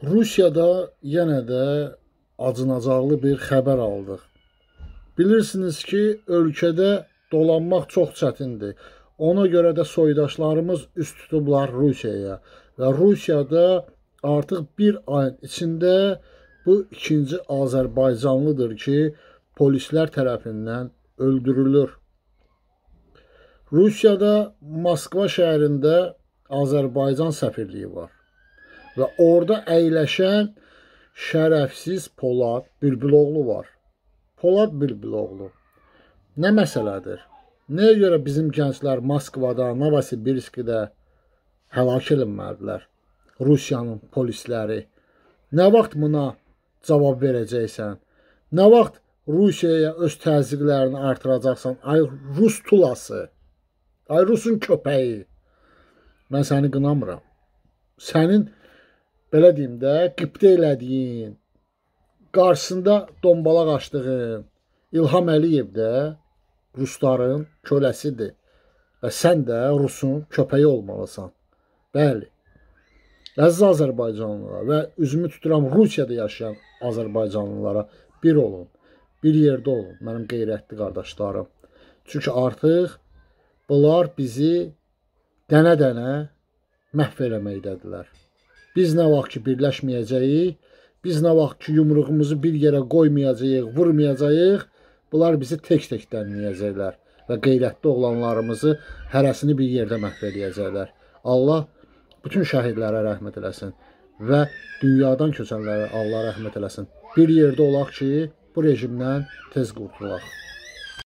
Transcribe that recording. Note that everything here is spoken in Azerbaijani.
Rusiyada yenə də acınacaqlı bir xəbər aldıq. Bilirsiniz ki, ölkədə dolanmaq çox çətindir. Ona görə də soydaşlarımız üst tutublar Rusiyaya və Rusiyada artıq bir ayın içində bu ikinci Azərbaycanlıdır ki, polislər tərəfindən öldürülür. Rusiyada Moskva şəhərində Azərbaycan səfirliyi var və orada əyləşən şərəfsiz Polad Bülbüloğlu var. Polad Bülbüloğlu nə məsələdir? Nəyə görə bizim gənclər Moskvada, Novosibirskdə həlak edilmədilər? Rusiyanın polisləri. Nə vaxt buna cavab verəcəksən? Nə vaxt Rusiyaya öz təzyiqlərini artıracaqsan? Ay Rus tulası. Ay Rusun köpəyi. Mən səni qınamıram. Sənin belə deyim də, qibtə elədiyin, qarşısında dombalaq açdığın İlham Əliyev də rusların köləsidir. Və sən də Rusun köpəyi olmalısan. Bəli. Əziz Azərbaycanlılar və üzümü tuturam Rusiyada yaşayan Azərbaycanlılara bir olun. Bir yerdə olun, mənim qeyrətli qardaşlarım. Çünki artıq bunlar bizi dənə-dənə məhv eləməkdədirlər. Biz nə vaxt ki birləşməyəcəyik, biz nə vaxt ki yumruğumuzu bir yerə qoymayacağıq, vurmayacağıq, bunlar bizi tək-tək dənləyəcəklər və qeyrətli oğlanlarımızı hərəsini bir yerdə məhv eləyəcəklər. Allah bütün şəhidlərə rəhmət eləsin və dünyadan köçənlərə Allah rəhmət eləsin. Bir yerdə olaq ki, bu rejimdən tez qurtulaq.